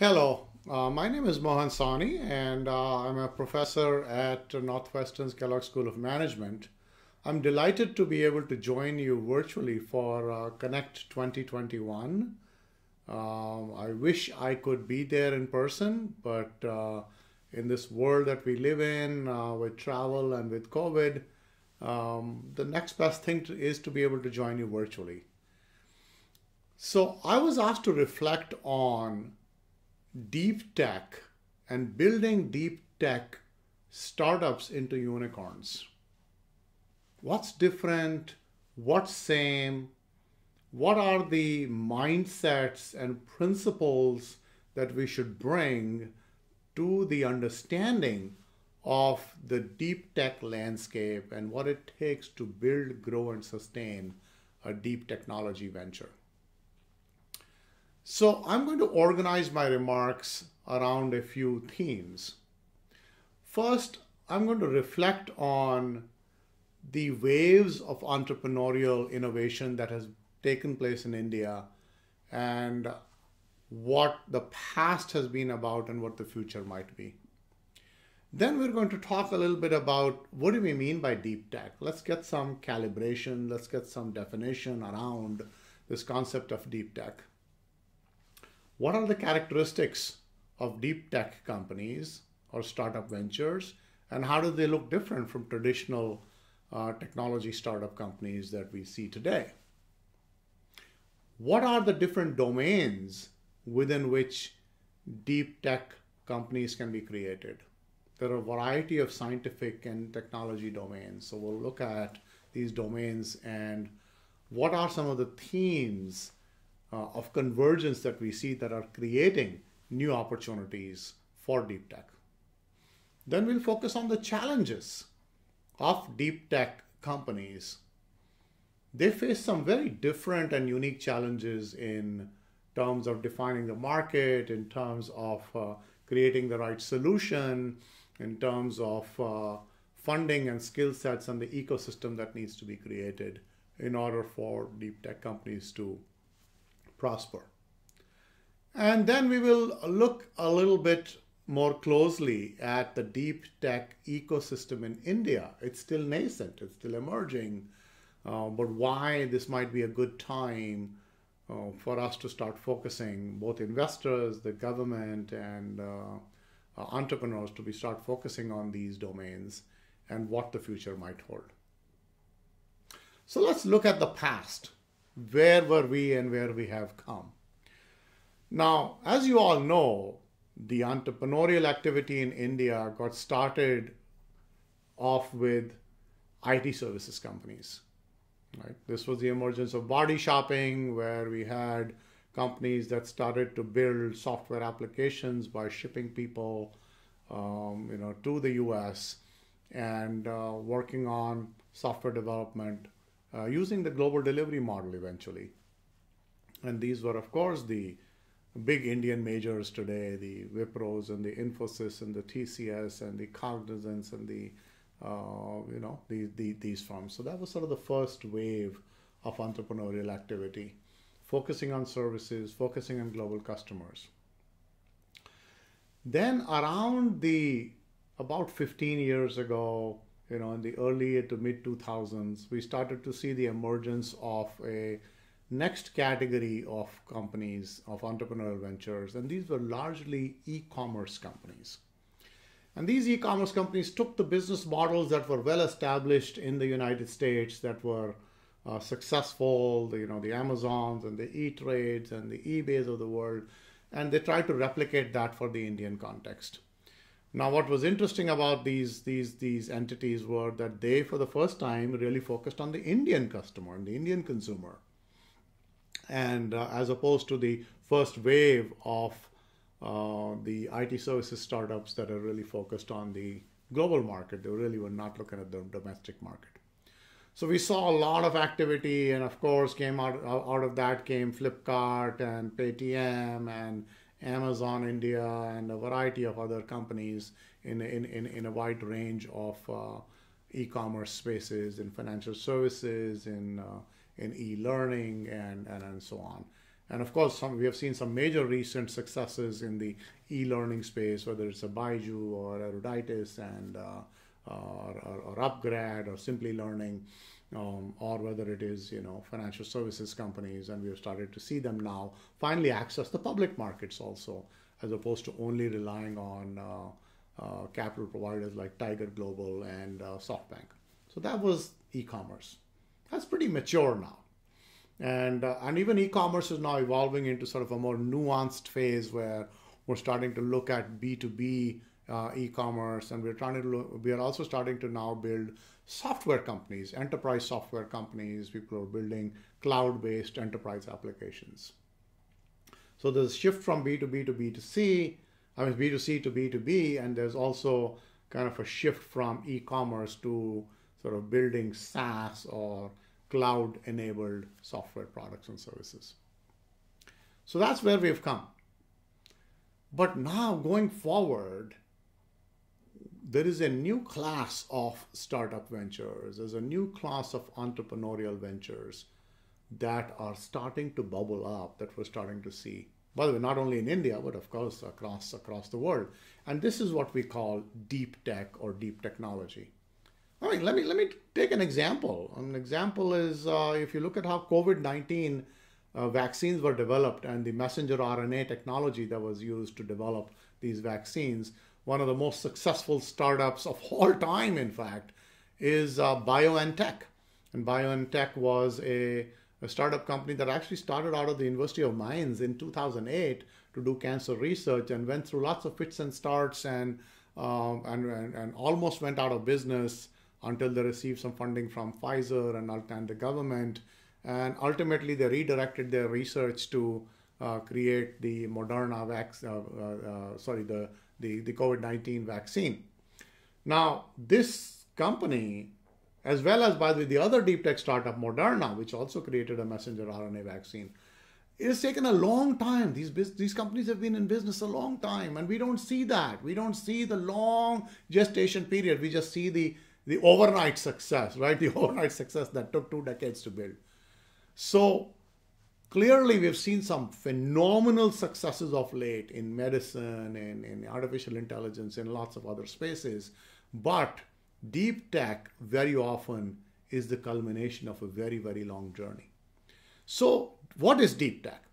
Hello, uh, my name is Mohan Sawhney, and uh, I'm a professor at Northwestern's Kellogg School of Management. I'm delighted to be able to join you virtually for uh, Connect 2021. Um, I wish I could be there in person, but uh, in this world that we live in uh, with travel and with COVID, um, the next best thing to, is to be able to join you virtually. So I was asked to reflect on deep tech and building deep tech startups into unicorns. What's different? What's same? What are the mindsets and principles that we should bring to the understanding of the deep tech landscape and what it takes to build, grow, and sustain a deep technology venture? So I'm going to organize my remarks around a few themes. First, I'm going to reflect on the waves of entrepreneurial innovation that has taken place in India and what the past has been about and what the future might be. Then we're going to talk a little bit about what do we mean by deep tech. Let's get some calibration, let's get some definition around this concept of deep tech what are the characteristics of deep tech companies or startup ventures, and how do they look different from traditional uh, technology startup companies that we see today? What are the different domains within which deep tech companies can be created? There are a variety of scientific and technology domains. So we'll look at these domains and what are some of the themes uh, of convergence that we see that are creating new opportunities for deep tech. Then we'll focus on the challenges of deep tech companies. They face some very different and unique challenges in terms of defining the market, in terms of uh, creating the right solution, in terms of uh, funding and skill sets and the ecosystem that needs to be created in order for deep tech companies to prosper. And then we will look a little bit more closely at the deep tech ecosystem in India. It's still nascent, it's still emerging, uh, but why this might be a good time uh, for us to start focusing, both investors, the government, and uh, uh entrepreneurs to be start focusing on these domains and what the future might hold. So let's look at the past where were we and where we have come. Now, as you all know, the entrepreneurial activity in India got started off with IT services companies. Right? This was the emergence of body shopping, where we had companies that started to build software applications by shipping people, um, you know, to the U.S. and uh, working on software development uh, using the global delivery model eventually. And these were, of course, the big Indian majors today, the Wipros and the Infosys and the TCS and the Cognizants and the, uh, you know, the, the, these firms. So that was sort of the first wave of entrepreneurial activity, focusing on services, focusing on global customers. Then around the, about 15 years ago, you know, in the early to mid 2000s, we started to see the emergence of a next category of companies, of entrepreneurial ventures, and these were largely e commerce companies. And these e commerce companies took the business models that were well established in the United States, that were uh, successful, the, you know, the Amazons and the E Trades and the eBays of the world, and they tried to replicate that for the Indian context. Now, what was interesting about these these these entities were that they, for the first time, really focused on the Indian customer and the Indian consumer, and uh, as opposed to the first wave of uh, the IT services startups that are really focused on the global market, they really were not looking at the domestic market. So we saw a lot of activity, and of course, came out out of that came Flipkart and Paytm and Amazon India, and a variety of other companies in, in, in, in a wide range of uh, e-commerce spaces, in financial services, in, uh, in e-learning, and, and, and so on. And of course, some, we have seen some major recent successes in the e-learning space, whether it's a Byju or Eruditus and uh, or, or, or, Upgrad or Simply Learning, um, or whether it is you know financial services companies, and we have started to see them now finally access the public markets also, as opposed to only relying on uh, uh, capital providers like Tiger Global and uh, SoftBank. So that was e-commerce. That's pretty mature now and uh, and even e-commerce is now evolving into sort of a more nuanced phase where we're starting to look at b2b uh, e-commerce and we're trying to we are also starting to now build software companies enterprise software companies people are building cloud-based enterprise applications so there's a shift from B to B to b2c i mean B to C to B to B, and there's also kind of a shift from e-commerce to sort of building saas or cloud enabled software products and services. So that's where we've come. But now going forward, there is a new class of startup ventures, there's a new class of entrepreneurial ventures that are starting to bubble up that we're starting to see. By the way, not only in India, but of course across across the world. And this is what we call deep tech or deep technology. All right, let me let me take an example. An example is uh, if you look at how COVID nineteen uh, vaccines were developed and the messenger RNA technology that was used to develop these vaccines. One of the most successful startups of all time, in fact, is uh, BioNTech. And BioNTech was a, a startup company that actually started out of the University of Mainz in 2008 to do cancer research and went through lots of fits and starts and um, and, and, and almost went out of business until they received some funding from Pfizer and, and the government. And ultimately, they redirected their research to uh, create the Moderna vaccine, uh, uh, uh, sorry, the, the, the COVID 19 vaccine. Now, this company, as well as by the, way, the other deep tech startup, Moderna, which also created a messenger RNA vaccine, it has taken a long time. These, these companies have been in business a long time, and we don't see that. We don't see the long gestation period. We just see the the overnight success, right? The overnight success that took two decades to build. So clearly, we've seen some phenomenal successes of late in medicine and in artificial intelligence and lots of other spaces. But deep tech very often is the culmination of a very, very long journey. So, what is deep tech?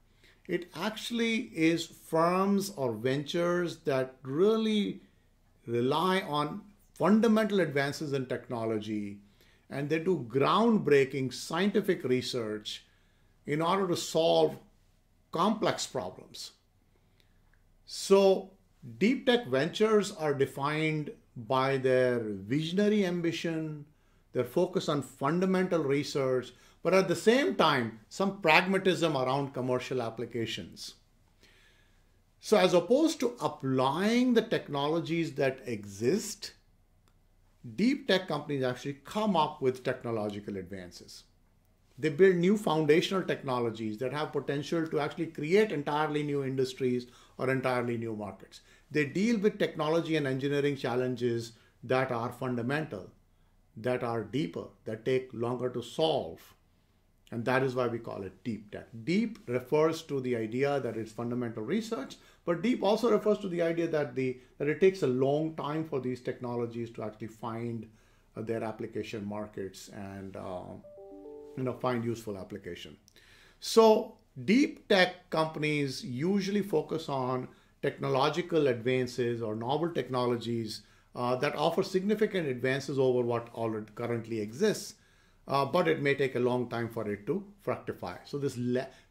It actually is firms or ventures that really rely on fundamental advances in technology and they do groundbreaking scientific research in order to solve complex problems. So, deep tech ventures are defined by their visionary ambition, their focus on fundamental research, but at the same time, some pragmatism around commercial applications. So, as opposed to applying the technologies that exist deep tech companies actually come up with technological advances. They build new foundational technologies that have potential to actually create entirely new industries or entirely new markets. They deal with technology and engineering challenges that are fundamental, that are deeper, that take longer to solve. And that is why we call it deep tech. Deep refers to the idea that it's fundamental research, but deep also refers to the idea that the that it takes a long time for these technologies to actually find uh, their application markets and uh, you know find useful application. So deep tech companies usually focus on technological advances or novel technologies uh, that offer significant advances over what already currently exists. Uh, but it may take a long time for it to fructify. So this,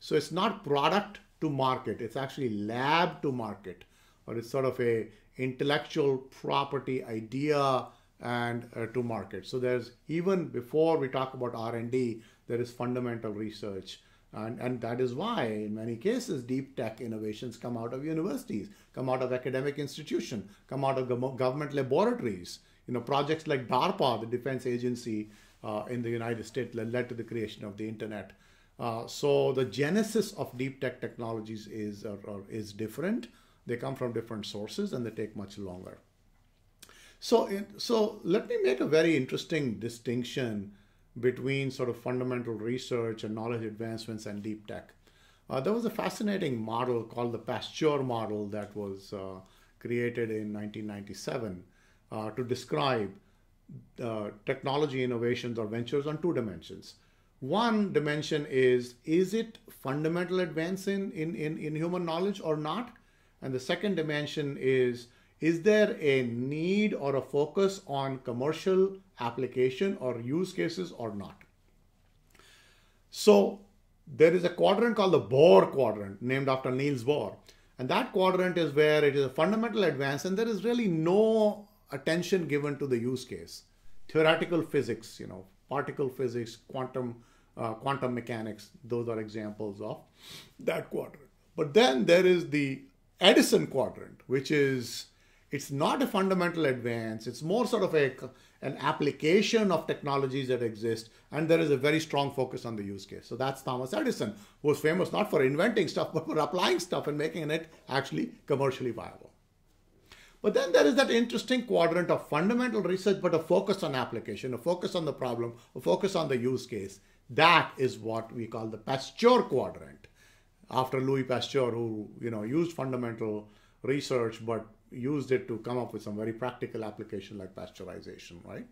so it's not product to market. It's actually lab to market, or it's sort of a intellectual property idea and uh, to market. So there's even before we talk about R&D, there is fundamental research. And, and that is why, in many cases, deep tech innovations come out of universities, come out of academic institutions, come out of government laboratories. You know, projects like DARPA, the defense agency uh, in the United States, led to the creation of the internet. Uh, so the genesis of deep tech technologies is, or, or is different. They come from different sources and they take much longer. So, in, so let me make a very interesting distinction between sort of fundamental research and knowledge advancements and deep tech. Uh, there was a fascinating model called the Pasteur model that was uh, created in 1997 uh, to describe uh, technology innovations or ventures on two dimensions. One dimension is is it fundamental advance in, in, in, in human knowledge or not? And the second dimension is is there a need or a focus on commercial application or use cases or not? So there is a quadrant called the Bohr quadrant, named after Niels Bohr. And that quadrant is where it is a fundamental advance and there is really no attention given to the use case. Theoretical physics, you know, particle physics, quantum, uh, quantum mechanics, those are examples of that quadrant. But then there is the Edison quadrant, which is it's not a fundamental advance. It's more sort of a, an application of technologies that exist. And there is a very strong focus on the use case. So that's Thomas Edison, who was famous not for inventing stuff, but for applying stuff and making it actually commercially viable. But then there is that interesting quadrant of fundamental research, but a focus on application, a focus on the problem, a focus on the use case. That is what we call the Pasteur quadrant, after Louis Pasteur, who you know used fundamental research but used it to come up with some very practical application like pasteurization, right?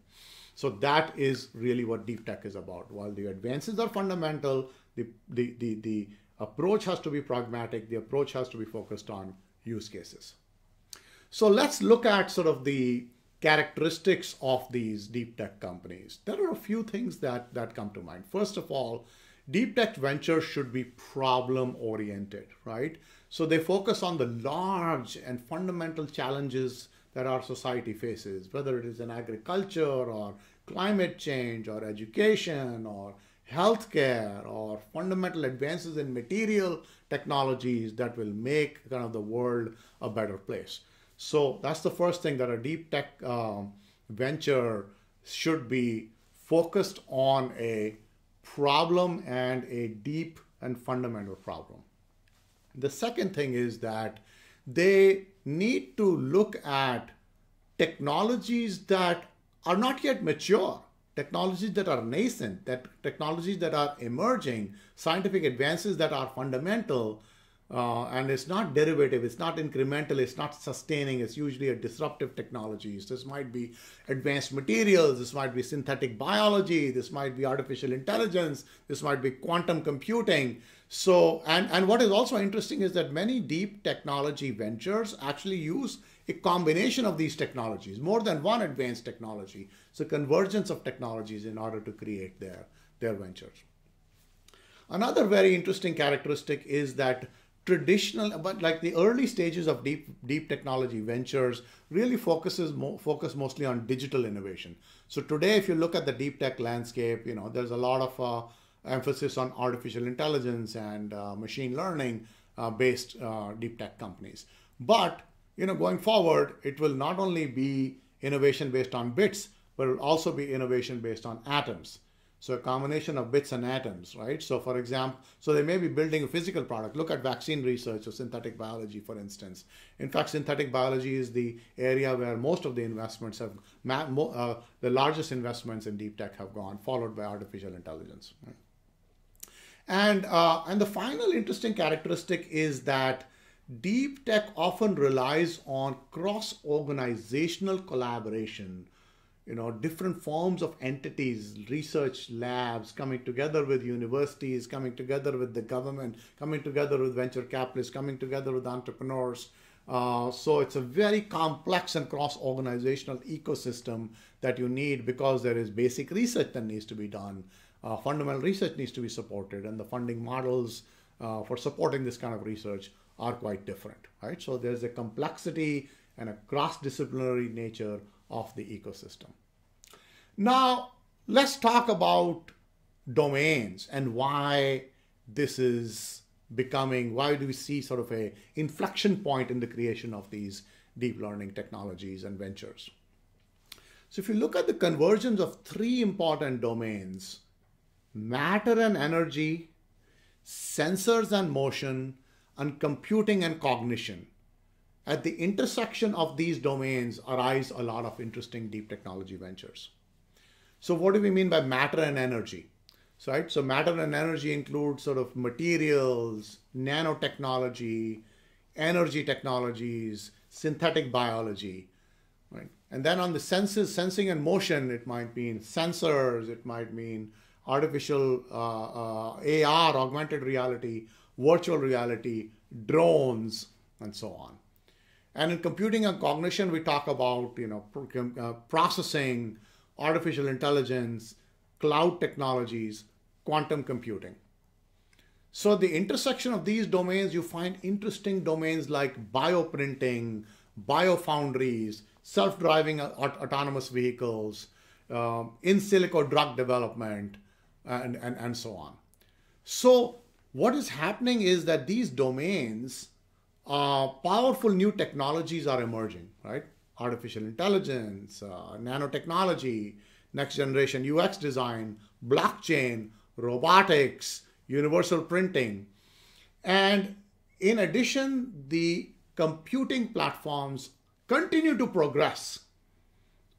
So that is really what deep tech is about. While the advances are fundamental, the, the, the, the approach has to be pragmatic, the approach has to be focused on use cases. So let's look at sort of the characteristics of these deep tech companies. There are a few things that, that come to mind. First of all, deep tech ventures should be problem oriented, right? So they focus on the large and fundamental challenges that our society faces, whether it is in agriculture or climate change or education or healthcare or fundamental advances in material technologies that will make kind of the world a better place. So that's the first thing that a deep tech um, venture should be focused on a problem and a deep and fundamental problem. The second thing is that they need to look at technologies that are not yet mature, technologies that are nascent, that technologies that are emerging, scientific advances that are fundamental, uh, and it's not derivative, it's not incremental, it's not sustaining, it's usually a disruptive technologies. This might be advanced materials, this might be synthetic biology, this might be artificial intelligence, this might be quantum computing. So, and, and what is also interesting is that many deep technology ventures actually use a combination of these technologies, more than one advanced technology. So convergence of technologies in order to create their, their ventures. Another very interesting characteristic is that traditional but like the early stages of deep deep technology ventures really focuses mo- focus mostly on digital innovation. So today if you look at the deep tech landscape you know there's a lot of uh, emphasis on artificial intelligence and uh, machine learning uh, based uh, deep tech companies. But you know going forward it will not only be innovation based on bits but it will also be innovation based on atoms so a combination of bits and atoms, right? So for example, so they may be building a physical product. Look at vaccine research or synthetic biology, for instance. In fact, synthetic biology is the area where most of the investments have, uh, the largest investments in deep tech have gone, followed by artificial intelligence. And, uh, and the final interesting characteristic is that deep tech often relies on cross-organizational collaboration you know different forms of entities research labs coming together with universities coming together with the government coming together with venture capitalists coming together with entrepreneurs. Uh, so it's a very complex and cross organizational ecosystem that you need because there is basic research that needs to be done. Uh, fundamental research needs to be supported and the funding models uh, for supporting this kind of research are quite different right? So there's a complexity and a cross disciplinary nature of the ecosystem. Now, let's talk about domains and why this is becoming, why do we see sort of a inflection point in the creation of these deep learning technologies and ventures. So if you look at the convergence of three important domains, matter and energy, sensors and motion, and computing and cognition, at the intersection of these domains arise a lot of interesting deep technology ventures. So what do we mean by matter and energy? So, right? So matter and energy include sort of materials, nanotechnology, energy technologies, synthetic biology, right? And then on the senses, sensing and motion, it might mean sensors, it might mean artificial uh, uh, AR, augmented reality, virtual reality, drones, and so on. And in computing and cognition, we talk about you know uh, processing, artificial intelligence, cloud technologies, quantum computing. So the intersection of these domains, you find interesting domains like bioprinting, biofoundries, self-driving autonomous vehicles, um, in silico drug development, and, and, and so on. So what is happening is that these domains, uh, powerful new technologies are emerging, right? Artificial intelligence, uh, nanotechnology, next generation UX design, blockchain, robotics, universal printing. And in addition, the computing platforms continue to progress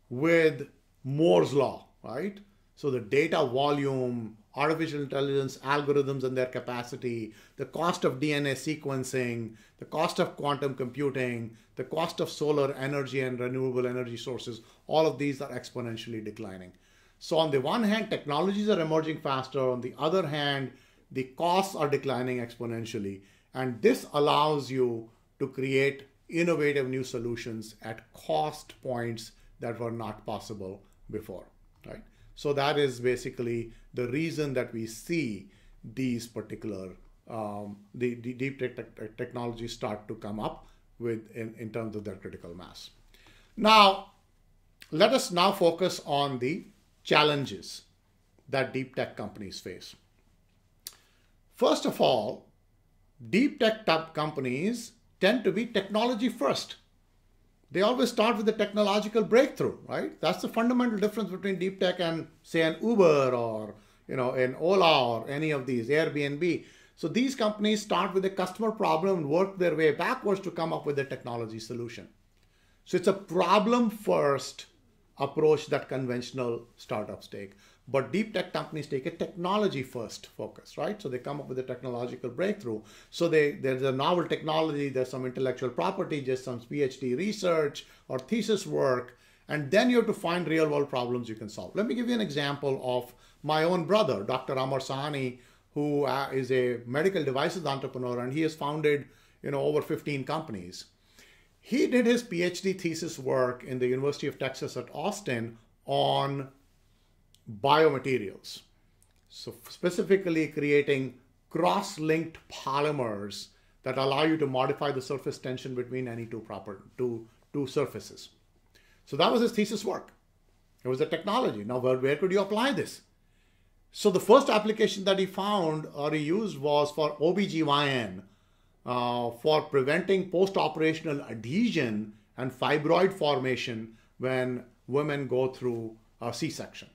with Moore's law, right? So the data volume, artificial intelligence algorithms and their capacity, the cost of DNA sequencing, the cost of quantum computing, the cost of solar energy and renewable energy sources, all of these are exponentially declining. So on the one hand, technologies are emerging faster. On the other hand, the costs are declining exponentially. And this allows you to create innovative new solutions at cost points that were not possible before, right? So that is basically the reason that we see these particular um, the, the deep tech technologies start to come up with in, in terms of their critical mass. Now, let us now focus on the challenges that deep tech companies face. First of all, deep tech companies tend to be technology first they always start with the technological breakthrough, right? That's the fundamental difference between deep tech and say an Uber or you know an Ola or any of these Airbnb. So these companies start with a customer problem and work their way backwards to come up with a technology solution. So it's a problem first approach that conventional startups take. But deep tech companies take a technology first focus, right? So they come up with a technological breakthrough. So they, there's a novel technology, there's some intellectual property, just some PhD research or thesis work, and then you have to find real world problems you can solve. Let me give you an example of my own brother, Dr. Amar Sawhney, who uh, is a medical devices entrepreneur, and he has founded you know over 15 companies. He did his PhD thesis work in the University of Texas at Austin on biomaterials. So specifically creating cross-linked polymers that allow you to modify the surface tension between any two proper two, two surfaces. So that was his thesis work. It was a technology. Now, where, where could you apply this? So the first application that he found or he used was for OBGYN uh, for preventing post-operational adhesion and fibroid formation when women go through a C-section.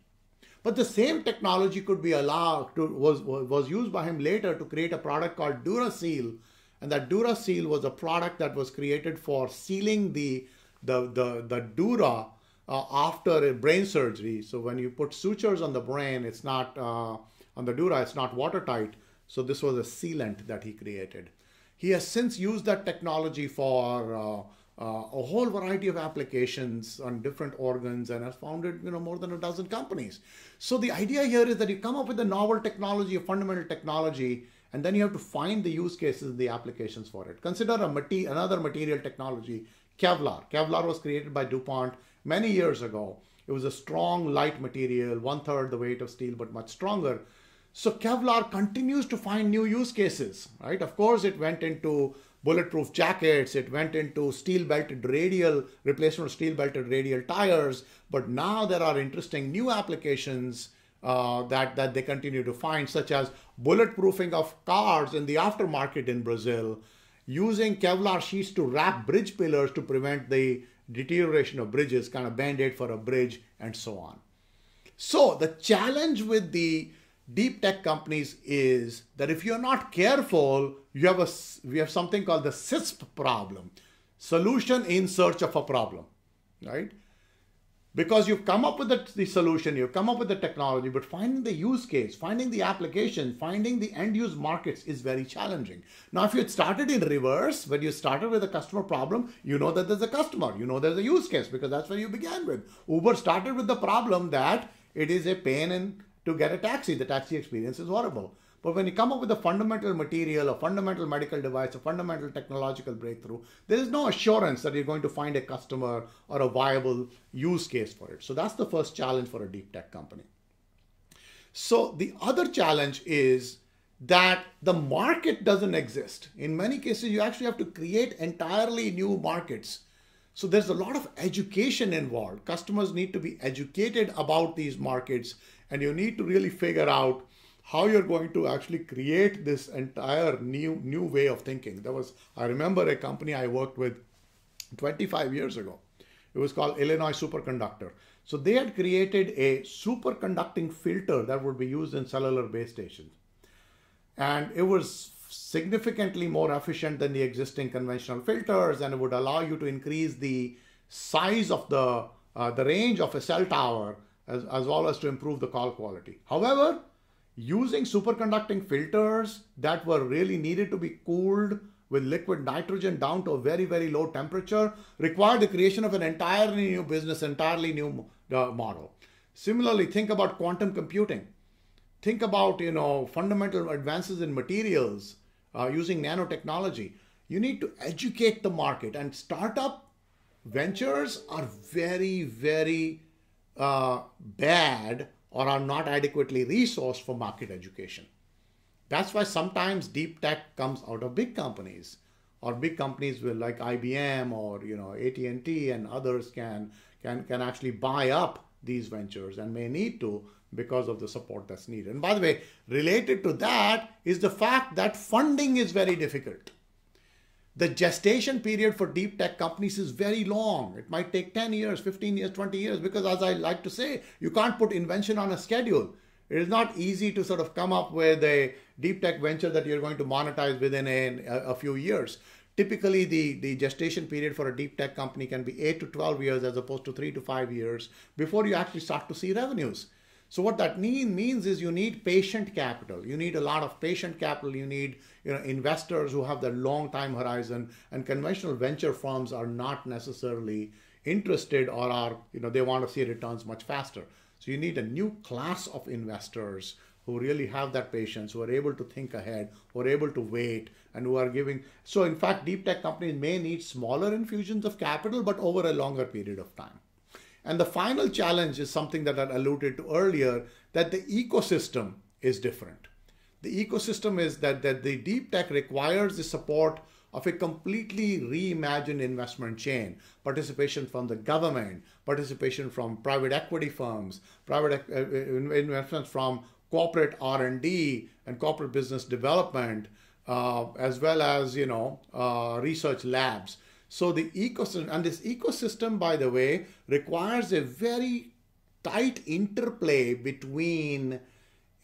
But the same technology could be allowed to was was used by him later to create a product called DuraSeal, and that DuraSeal was a product that was created for sealing the the the, the dura uh, after a brain surgery. So when you put sutures on the brain, it's not uh, on the dura, it's not watertight. So this was a sealant that he created. He has since used that technology for uh, a whole variety of applications on different organs and has founded you know more than a dozen companies. So the idea here is that you come up with a novel technology a fundamental technology and then you have to find the use cases the applications for it. Consider a mate- another material technology kevlar. Kevlar was created by dupont many years ago. It was a strong light material one third the weight of steel but much stronger. So kevlar continues to find new use cases right? Of course it went into bulletproof jackets, it went into steel belted radial, replacement of steel belted radial tires. But now there are interesting new applications uh, that, that they continue to find, such as bulletproofing of cars in the aftermarket in Brazil, using Kevlar sheets to wrap bridge pillars to prevent the deterioration of bridges, kind of band aid for a bridge, and so on. So the challenge with the deep tech companies is that if you're not careful, you have a we have something called the SISP problem, solution in search of a problem, right? because you've come up with the, the, solution, you've come up with the technology, but finding the use case, finding the application, finding the end use markets is very challenging. Now, if you had started in reverse, when you started with a customer problem, you know that there's a customer, you know there's a use case because that's where you began with. Uber started with the problem that it is a pain in to get a taxi. The taxi experience is horrible. But when you come up with a fundamental material, a fundamental medical device, a fundamental technological breakthrough, there is no assurance that you're going to find a customer or a viable use case for it. So that's the first challenge for a deep tech company. So the other challenge is that the market doesn't exist. In many cases, you actually have to create entirely new markets. So there's a lot of education involved. Customers need to be educated about these markets, and you need to really figure out how you're going to actually create this entire new new way of thinking. There was I remember a company I worked with 25 years ago. It was called Illinois Superconductor. So they had created a superconducting filter that would be used in cellular base stations. And it was significantly more efficient than the existing conventional filters and it would allow you to increase the size of the uh, the range of a cell tower as, as well as to improve the call quality. However, using superconducting filters that were really needed to be cooled with liquid nitrogen down to a very, very low temperature required the creation of an entirely new business, entirely new uh, model. Similarly, think about quantum computing. Think about, you know, fundamental advances in materials uh, using nanotechnology. You need to educate the market and startup ventures are very, very uh, bad or are not adequately resourced for market education. That's why sometimes deep tech comes out of big companies or big companies will like IBM or you know AT&T and others can can can actually buy up these ventures and may need to because of the support that's needed. And by the way, related to that is the fact that funding is very difficult the gestation period for deep tech companies is very long. It might take 10 years, 15 years, 20 years, because as I like to say, you can't put invention on a schedule. It is not easy to sort of come up with a deep tech venture that you're going to monetize within a, a few years. Typically, the, the gestation period for a deep tech company can be 8 to 12 years as opposed to 3 to 5 years before you actually start to see revenues. So what that mean, means is you need patient capital. You need a lot of patient capital. You need you know, investors who have the long time horizon and conventional venture firms are not necessarily interested or are, you know, they want to see returns much faster. So you need a new class of investors who really have that patience, who are able to think ahead, who are able to wait, and who are giving. So, in fact, deep tech companies may need smaller infusions of capital, but over a longer period of time. And the final challenge is something that I alluded to earlier that the ecosystem is different. The ecosystem is that, that the deep tech requires the support of a completely reimagined investment chain participation from the government participation from private equity firms private uh, uh investments from corporate r&d and corporate business development uh, as well as you know uh, research labs so the ecosystem, and this ecosystem, by the way, requires a very tight interplay between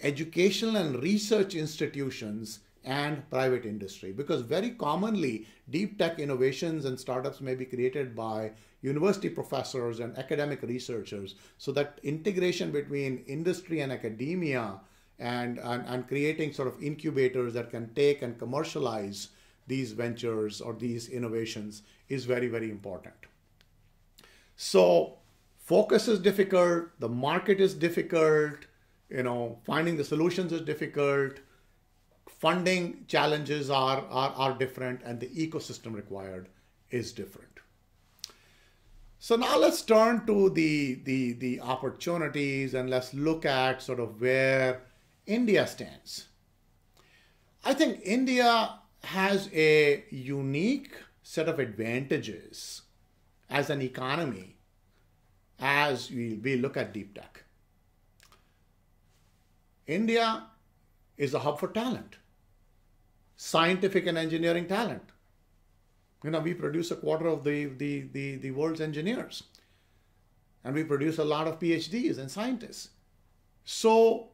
educational and research institutions and private industry. Because very commonly deep tech innovations and startups may be created by university professors and academic researchers. So that integration between industry and academia and, and, and creating sort of incubators that can take and commercialize these ventures or these innovations is very, very important. So focus is difficult, the market is difficult, you know, finding the solutions is difficult, funding challenges are, are, are different, and the ecosystem required is different. So now let's turn to the, the, the opportunities and let's look at sort of where India stands. I think India has a unique set of advantages as an economy as we, look at deep tech. India is a hub for talent, scientific and engineering talent. You know, we produce a quarter of the, the, the, the world's engineers, and we produce a lot of PhDs and scientists. So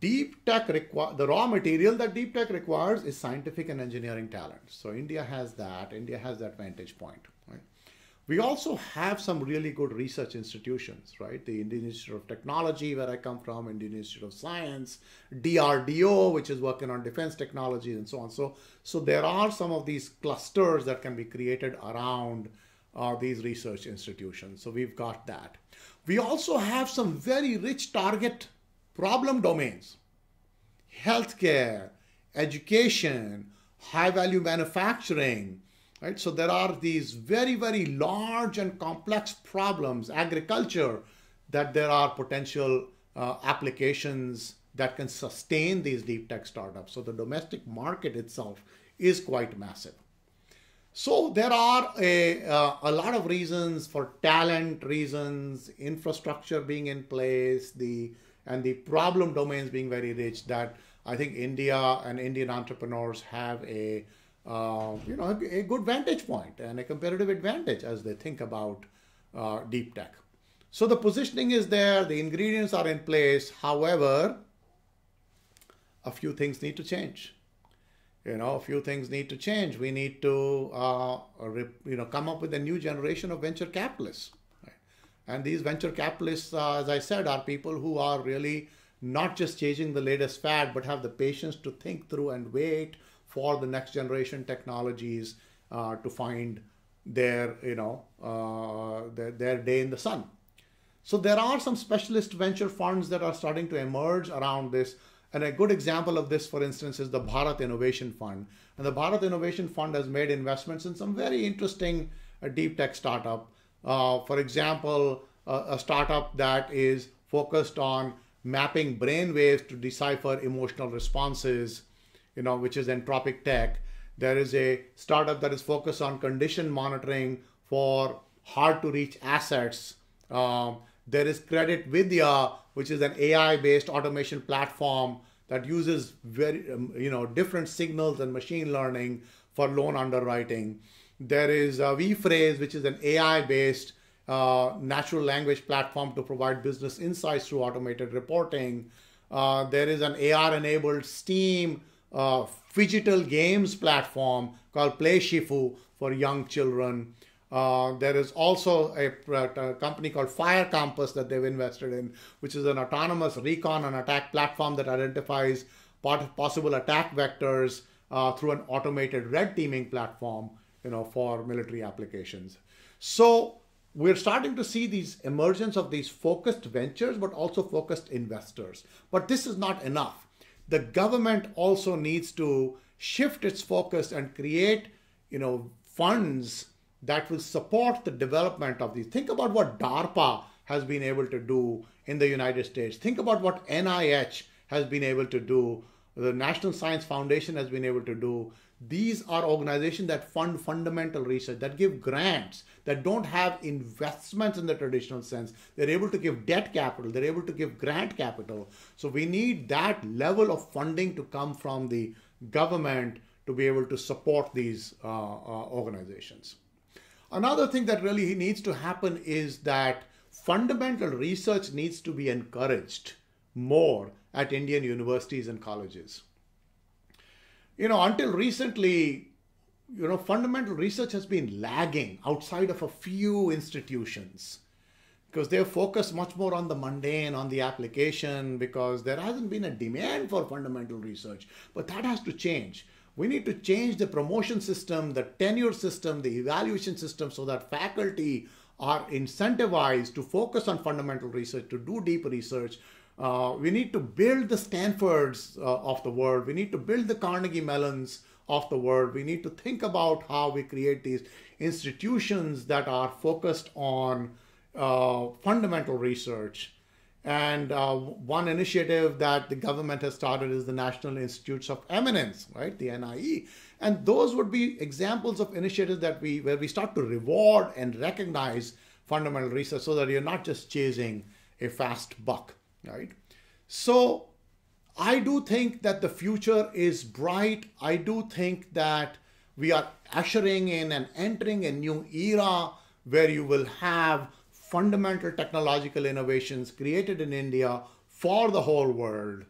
deep tech require the raw material that deep tech requires is scientific and engineering talent so india has that india has that vantage point We also have some really good research institutions, right? The Indian Institute of Technology, where I come from, Indian Institute of Science, DRDO, which is working on defense technologies and so on. So, so there are some of these clusters that can be created around uh, these research institutions. So we've got that. We also have some very rich target problem domains. Healthcare, education, high value manufacturing, right? So there are these very, very large and complex problems, agriculture, that there are potential uh, applications that can sustain these deep tech startups. So the domestic market itself is quite massive. So there are a, uh, a lot of reasons for talent reasons, infrastructure being in place, the and the problem domains being very rich that I think India and Indian entrepreneurs have a uh, you know a, good vantage point and a competitive advantage as they think about uh, deep tech. So the positioning is there, the ingredients are in place. However, a few things need to change. You know, a few things need to change. We need to uh, you know come up with a new generation of venture capitalists. And these venture capitalists, uh, as I said, are people who are really not just chasing the latest fad, but have the patience to think through and wait for the next generation technologies uh, to find their, you know, uh, their, their day in the sun. So there are some specialist venture funds that are starting to emerge around this. And a good example of this, for instance, is the Bharat Innovation Fund. And the Bharat Innovation Fund has made investments in some very interesting uh, deep tech startup. Uh, for example, uh, a startup that is focused on mapping brain waves to decipher emotional responses, you know, which is Entropik Tech. There is a startup that is focused on condition monitoring for hard to reach assets. Um, there is Credit Vidya, which is an AI-based automation platform that uses very, um, you know, different signals and machine learning for loan underwriting. There is uh, VPhrase, which is an AI-based uh, natural language platform to provide business insights through automated reporting. Uh, there is an AR-enabled Steam uh, digital games platform called Play Shifu for young children. Uh, there is also a, a, company called FireCompass that they've invested in, which is an autonomous recon and attack platform that identifies possible attack vectors uh, through an automated red teaming platform, you know, for military applications. So we're starting to see these emergence of these focused ventures, but also focused investors. But this is not enough. The government also needs to shift its focus and create, you know, funds that will support the development of these. Think about what DARPA has been able to do in the United States. Think about what NIH has been able to do, the National Science Foundation has been able to do. These are organizations that fund fundamental research, that give grants, that don't have investments in the traditional sense. They're able to give debt capital, they're able to give grant capital. So we need that level of funding to come from the government to be able to support these uh, uh, organizations. Another thing that really needs to happen is that fundamental research needs to be encouraged more at Indian universities and colleges you know, until recently, you know, fundamental research has been lagging outside of a few institutions because they're focused much more on the mundane, on the application, because there hasn't been a demand for fundamental research. But that has to change. We need to change the promotion system, the tenure system, the evaluation system so that faculty are incentivized to focus on fundamental research, to do deep research, uh, we need to build the Stanfords uh, of the world. We need to build the Carnegie Mellons of the world. We need to think about how we create these institutions that are focused on uh, fundamental research. And uh, one initiative that the government has started is the National Institutes of Eminence, right? The NIE. And those would be examples of initiatives that we where we start to reward and recognize fundamental research so that you're not just chasing a fast buck right? So I do think that the future is bright. I do think that we are ushering in and entering a new era where you will have fundamental technological innovations created in India for the whole world.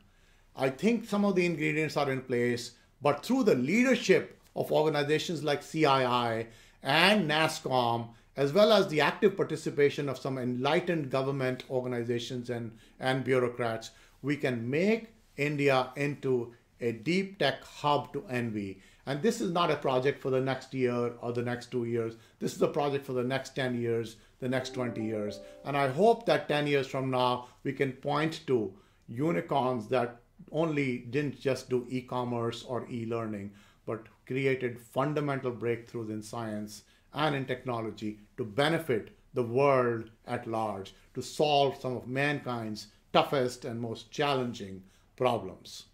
I think some of the ingredients are in place, but through the leadership of organizations like CII and NASSCOM as well as the active participation of some enlightened government organizations and, and bureaucrats, we can make India into a deep tech hub to envy. And this is not a project for the next year or the next two years. This is a project for the next 10 years, the next 20 years. And I hope that 10 years from now, we can point to unicorns that only didn't just do e commerce or e learning, but created fundamental breakthroughs in science and in technology to benefit the world at large, to solve some of mankind's toughest and most challenging problems.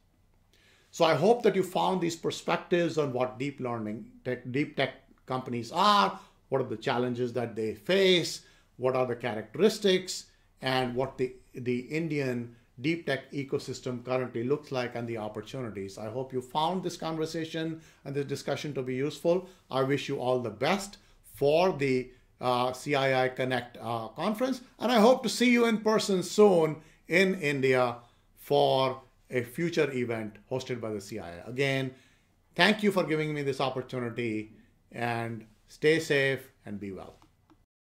So I hope that you found these perspectives on what deep learning, tech, deep tech companies are, what are the challenges that they face, what are the characteristics, and what the, the Indian deep tech ecosystem currently looks like and the opportunities. I hope you found this conversation and this discussion to be useful. I wish you all the best for the uh, CII Connect uh, conference, and I hope to see you in person soon in India for a future event hosted by the CII. Again, thank you for giving me this opportunity and stay safe and be well.